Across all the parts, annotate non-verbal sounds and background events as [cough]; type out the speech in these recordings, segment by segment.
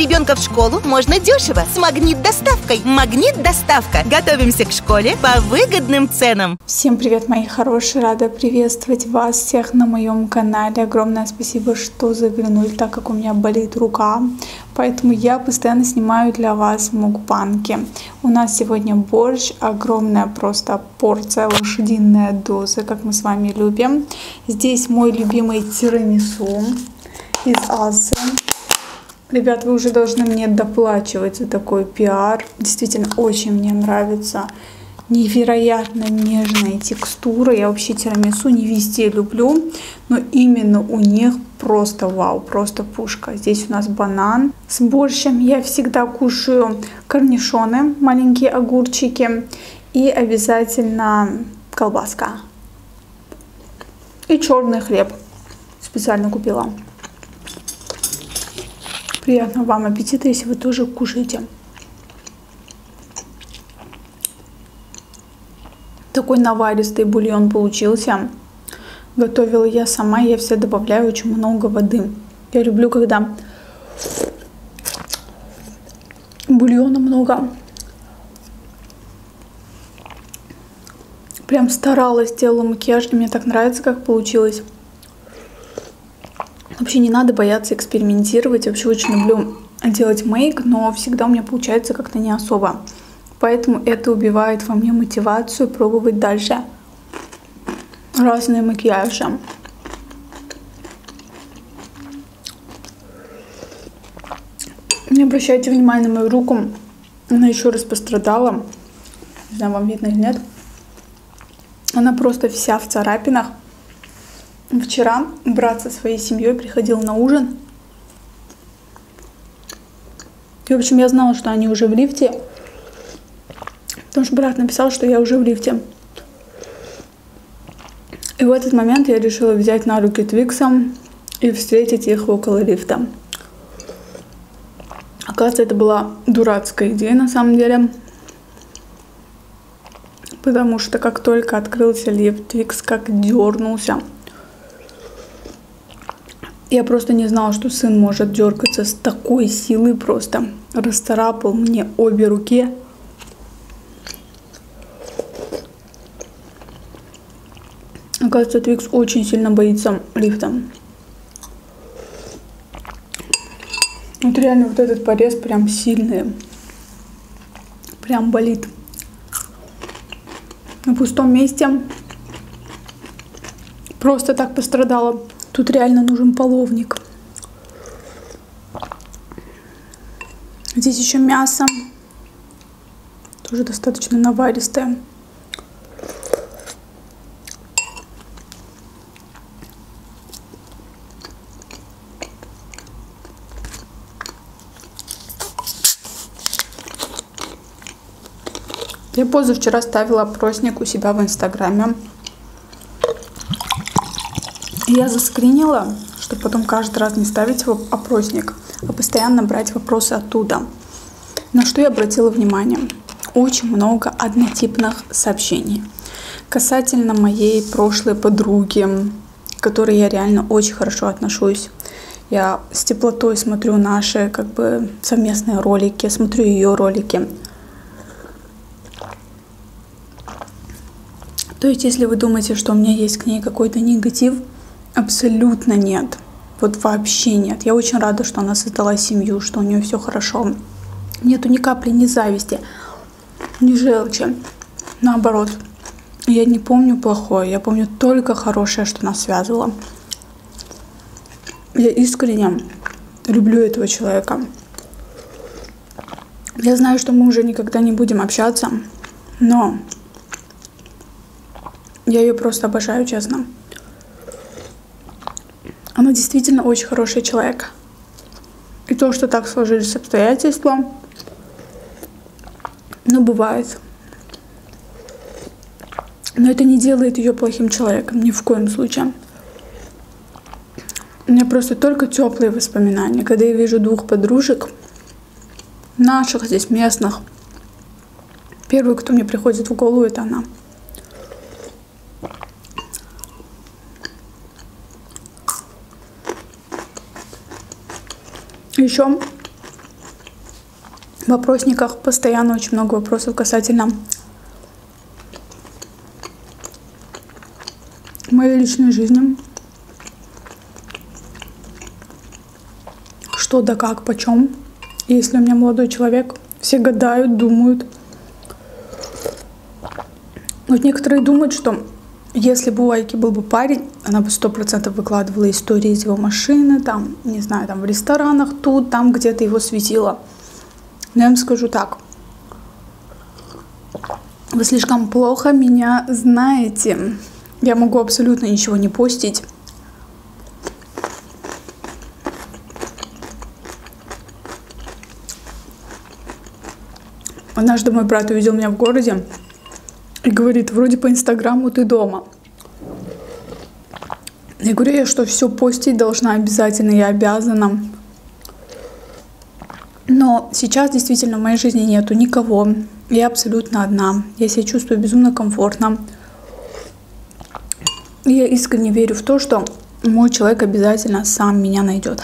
ребенка в школу можно дешево с магнит-доставкой. Магнит-доставка. Готовимся к школе по выгодным ценам. Всем привет, мои хорошие! Рада приветствовать вас всех на моем канале. Огромное спасибо, что заглянули, так как у меня болит рука. Поэтому я постоянно снимаю для вас мукбанки. У нас сегодня борщ, огромная просто порция, лошадиная доза, как мы с вами любим. Здесь мой любимый тирамису из Асы. Ребят, вы уже должны мне доплачивать за такой пиар. Действительно, очень мне нравится. Невероятно нежная текстура. Я вообще тирамису не везде люблю, но именно у них просто вау, просто пушка. Здесь у нас банан с борщем. Я всегда кушаю корнишоны, маленькие огурчики и обязательно колбаска. И черный хлеб. Специально купила. Приятного вам аппетита, если вы тоже кушаете. Такой наваристый бульон получился. Готовила я сама, я все добавляю очень много воды. Я люблю, когда бульона много. Прям старалась, делала макияж, и мне так нравится, как получилось. Вообще не надо бояться экспериментировать. Вообще очень люблю делать мейк, но всегда у меня получается как-то не особо. Поэтому это убивает во мне мотивацию пробовать дальше разные макияжи. Не обращайте внимания на мою руку. Она еще раз пострадала. Не знаю, вам видно или нет. Она просто вся в царапинах. Вчера брат со своей семьей приходил на ужин. И, в общем, я знала, что они уже в лифте. Потому что брат написал, что я уже в лифте. И в этот момент я решила взять на руки Твикса и встретить их около лифта. Оказывается, это была дурацкая идея на самом деле. Потому что как только открылся лифт, Твикс как дернулся. Я просто не знала, что сын может дергаться с такой силой просто. Расцарапал мне обе руки. Оказывается, Твикс очень сильно боится лифта. Вот реально вот этот порез прям сильный. Прям болит. На пустом месте. Просто так пострадала. Тут реально нужен половник. Здесь еще мясо. Тоже достаточно наваристое. Я позавчера ставила опросник у себя в инстаграме я заскринила, чтобы потом каждый раз не ставить опросник, а постоянно брать вопросы оттуда. На что я обратила внимание? Очень много однотипных сообщений. Касательно моей прошлой подруги, к которой я реально очень хорошо отношусь. Я с теплотой смотрю наши как бы совместные ролики, смотрю ее ролики. То есть, если вы думаете, что у меня есть к ней какой-то негатив, Абсолютно нет. Вот вообще нет. Я очень рада, что она создала семью, что у нее все хорошо. Нету ни капли ни зависти, ни желчи. Наоборот, я не помню плохое, я помню только хорошее, что нас связывало. Я искренне люблю этого человека. Я знаю, что мы уже никогда не будем общаться, но я ее просто обожаю, честно. Она действительно очень хороший человек. И то, что так сложились обстоятельства, ну, бывает. Но это не делает ее плохим человеком, ни в коем случае. У меня просто только теплые воспоминания. Когда я вижу двух подружек, наших здесь местных, первый, кто мне приходит в голову, это она. Еще вопросниках постоянно очень много вопросов касательно моей личной жизни. Что да как, почем. Если у меня молодой человек, все гадают, думают. Вот некоторые думают, что если бы у Айки был бы парень, она бы сто процентов выкладывала истории из его машины, там, не знаю, там в ресторанах, тут, там где-то его светила. Но я вам скажу так. Вы слишком плохо меня знаете. Я могу абсолютно ничего не постить. Однажды мой брат увидел меня в городе и говорит, вроде по инстаграму ты дома. Я говорю, я что, все постить должна обязательно, я обязана. Но сейчас действительно в моей жизни нету никого. Я абсолютно одна. Я себя чувствую безумно комфортно. И я искренне верю в то, что мой человек обязательно сам меня найдет.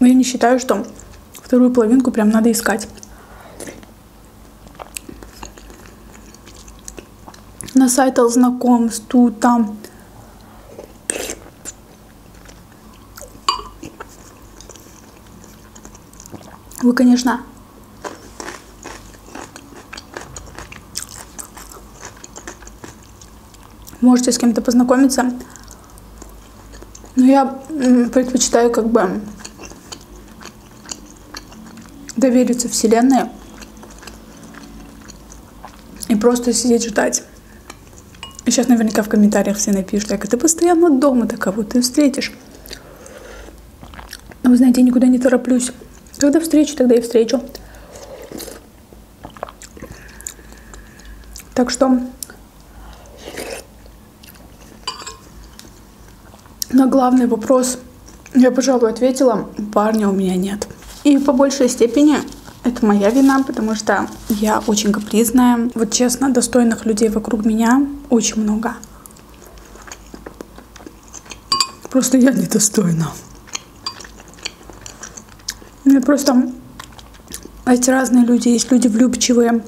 Я не считаю, что вторую половинку прям надо искать. На сайтах знакомств, тут, там. Вы, конечно, можете с кем-то познакомиться. Но я предпочитаю как бы довериться Вселенной и просто сидеть ждать. Сейчас наверняка в комментариях все напишут, так, ты постоянно дома, так кого ты встретишь. Но вы знаете, я никуда не тороплюсь. Когда встречу, тогда и встречу. Так что на главный вопрос я, пожалуй, ответила, парня у меня нет. И по большей степени это моя вина, потому что я очень капризная. Вот честно, достойных людей вокруг меня очень много. Просто я недостойна. Мне просто эти разные люди, есть люди влюбчивые,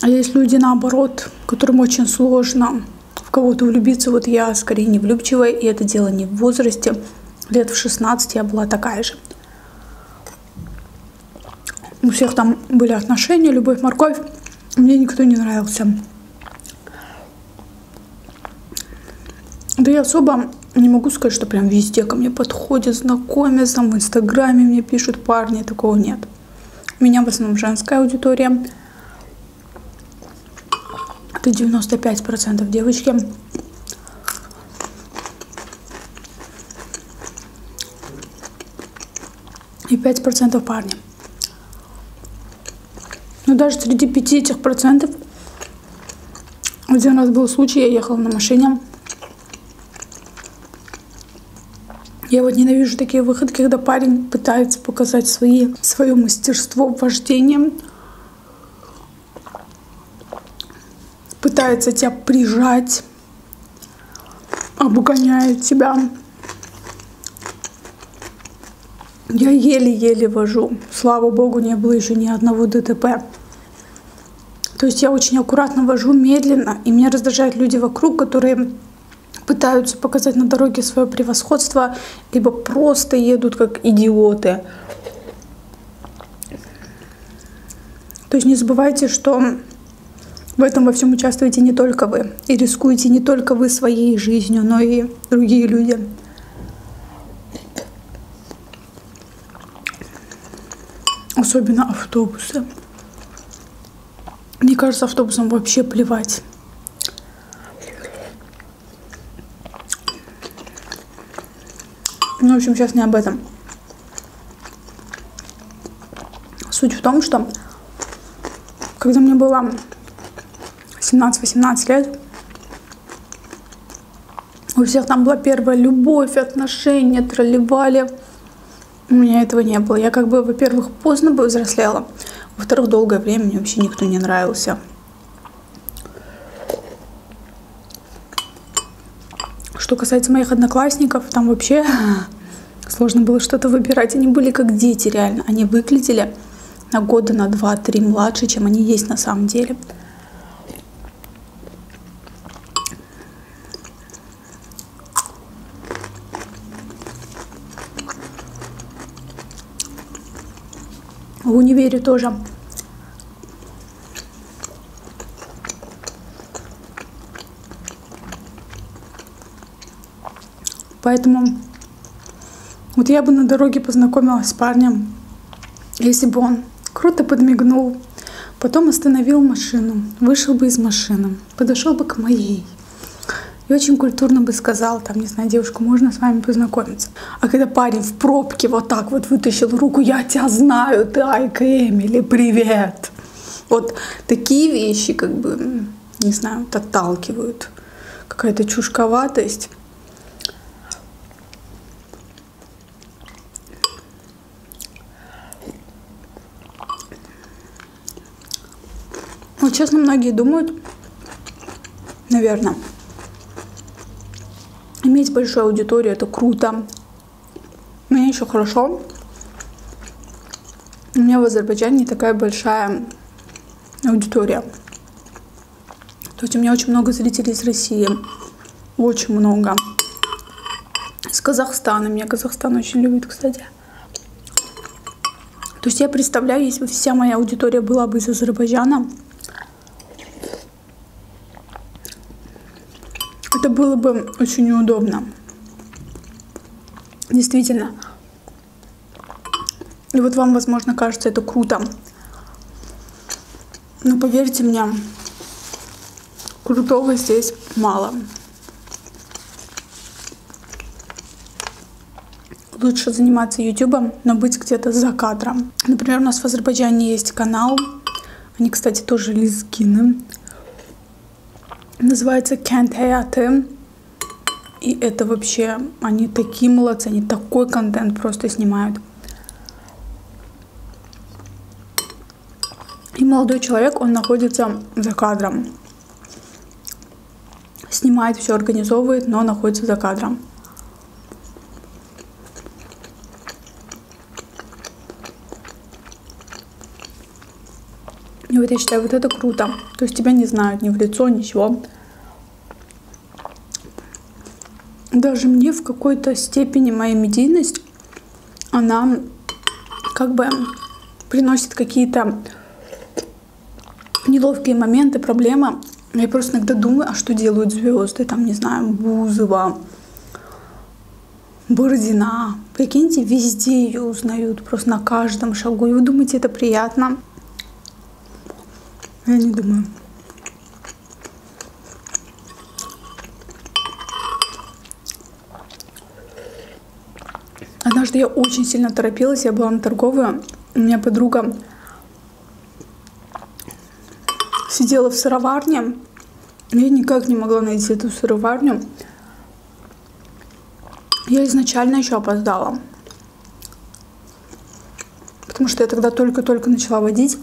а есть люди наоборот, которым очень сложно в кого-то влюбиться. Вот я скорее не влюбчивая, и это дело не в возрасте. Лет в 16 я была такая же. У всех там были отношения, любовь, морковь. Мне никто не нравился. Да я особо не могу сказать, что прям везде ко мне подходят, знакомятся, в инстаграме мне пишут парни, такого нет. У меня в основном женская аудитория. Это 95% девочки. 5% парни. Но даже среди пяти этих процентов один раз был случай, я ехала на машине. Я вот ненавижу такие выходки, когда парень пытается показать свои, свое мастерство вождения. пытается тебя прижать, обгоняет тебя. Я еле-еле вожу. Слава богу, не было еще ни одного ДТП. То есть я очень аккуратно вожу, медленно, и меня раздражают люди вокруг, которые пытаются показать на дороге свое превосходство, либо просто едут как идиоты. То есть не забывайте, что в этом во всем участвуете не только вы. И рискуете не только вы своей жизнью, но и другие люди. Особенно автобусы. Мне кажется, автобусам вообще плевать. Ну, в общем, сейчас не об этом. Суть в том, что когда мне было 17-18 лет. У всех там была первая любовь, отношения, тролливали. У меня этого не было. Я как бы, во-первых, поздно бы взрослела. Во-вторых, долгое время мне вообще никто не нравился. Что касается моих одноклассников, там вообще [laughs] сложно было что-то выбирать. Они были как дети реально. Они выглядели на года на 2-3 младше, чем они есть на самом деле. В универе тоже Поэтому вот я бы на дороге познакомилась с парнем, если бы он круто подмигнул, потом остановил машину, вышел бы из машины, подошел бы к моей. И очень культурно бы сказал, там, не знаю, девушка, можно с вами познакомиться. А когда парень в пробке вот так вот вытащил руку, я тебя знаю, ты Айка Эмили, привет. Вот такие вещи, как бы, не знаю, отталкивают. Какая-то чушковатость. Вот честно, многие думают, наверное, иметь большую аудиторию это круто. Мне еще хорошо. У меня в Азербайджане не такая большая аудитория. То есть у меня очень много зрителей из России. Очень много. Из Казахстана. Меня Казахстан очень любит, кстати. То есть я представляю, если бы вся моя аудитория была бы из Азербайджана, было бы очень неудобно. Действительно. И вот вам, возможно, кажется это круто. Но поверьте мне, крутого здесь мало. Лучше заниматься ютубом, но быть где-то за кадром. Например, у нас в Азербайджане есть канал. Они, кстати, тоже лезгины. Называется Can't Hayate. И это вообще, они такие молодцы, они такой контент просто снимают. И молодой человек, он находится за кадром. Снимает, все организовывает, но находится за кадром. И вот я считаю, вот это круто. То есть тебя не знают ни в лицо, ничего. Даже мне в какой-то степени моя медийность, она как бы приносит какие-то неловкие моменты, проблемы. Я просто иногда думаю, а что делают звезды, там, не знаю, Бузова, Бородина. Прикиньте, везде ее узнают, просто на каждом шагу. И вы думаете, это приятно? Я не думаю. Однажды я очень сильно торопилась, я была на торговую. У меня подруга сидела в сыроварне. Я никак не могла найти эту сыроварню. Я изначально еще опоздала. Потому что я тогда только-только начала водить.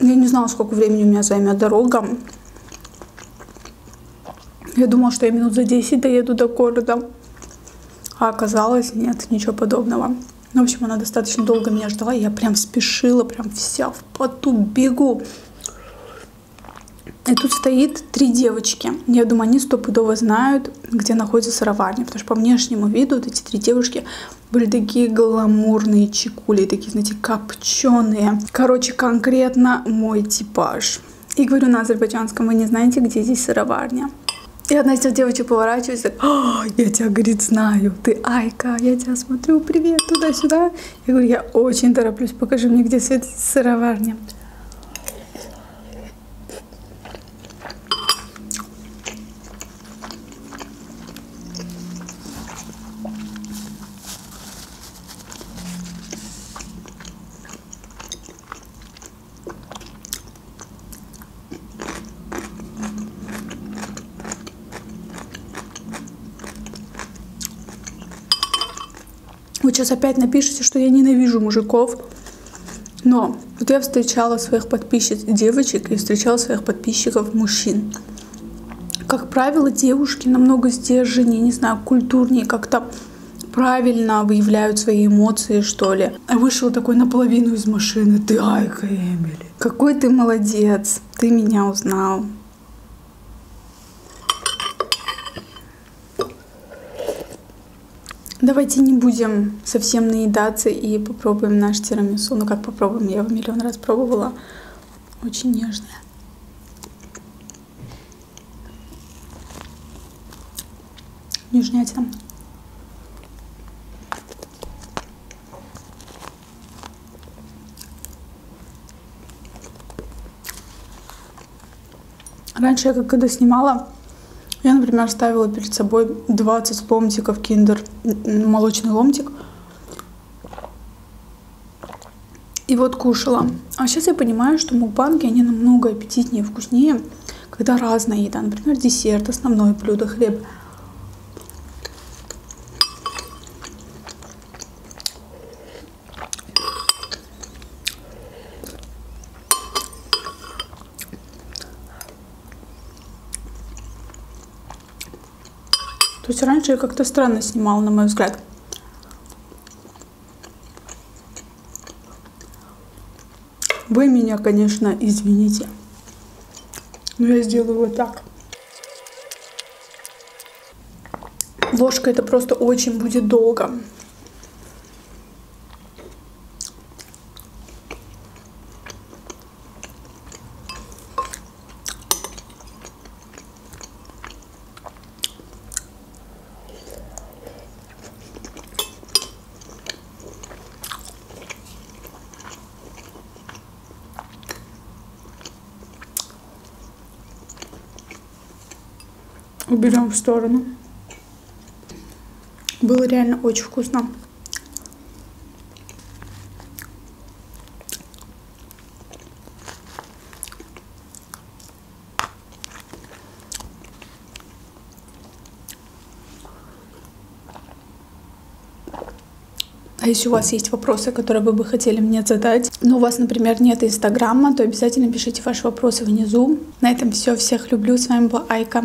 Я не знала, сколько времени у меня займет дорога. Я думала, что я минут за 10 доеду до города. А оказалось, нет, ничего подобного. Ну, в общем, она достаточно долго меня ждала. Я прям спешила, прям вся в поту бегу. И тут стоит три девочки. Я думаю, они стопудово знают, где находится сыроварня. Потому что по внешнему виду вот эти три девушки были такие гламурные чекули, такие, знаете, копченые. Короче, конкретно мой типаж. И говорю на азербайджанском, вы не знаете, где здесь сыроварня? И одна из тех девочек поворачивается, я тебя, говорит, знаю, ты Айка, я тебя смотрю, привет, туда-сюда. Я говорю, я очень тороплюсь, покажи мне, где сыроварня. Вы сейчас опять напишите, что я ненавижу мужиков. Но вот я встречала своих подписчиц девочек и встречала своих подписчиков мужчин. Как правило, девушки намного сдержаннее, не знаю, культурнее, как-то правильно выявляют свои эмоции, что ли. А вышел такой наполовину из машины. Ты Айка, Эмили. Какой ты молодец. Ты меня узнал. Давайте не будем совсем наедаться и попробуем наш тирамису. Ну как попробуем, я его миллион раз пробовала. Очень нежная. Нежнятина. Раньше я когда снимала, я, например, ставила перед собой 20 ломтиков киндер, молочный ломтик. И вот кушала. А сейчас я понимаю, что мукбанги, они намного аппетитнее, вкуснее, когда разная еда. Например, десерт, основное блюдо, хлеб – раньше я как-то странно снимала, на мой взгляд. Вы меня, конечно, извините. Но я сделаю вот так. Ложка это просто очень будет долго. Уберем в сторону. Было реально очень вкусно. А если у вас есть вопросы, которые вы бы хотели мне задать, но у вас, например, нет инстаграма, то обязательно пишите ваши вопросы внизу. На этом все. Всех люблю. С вами была Айка.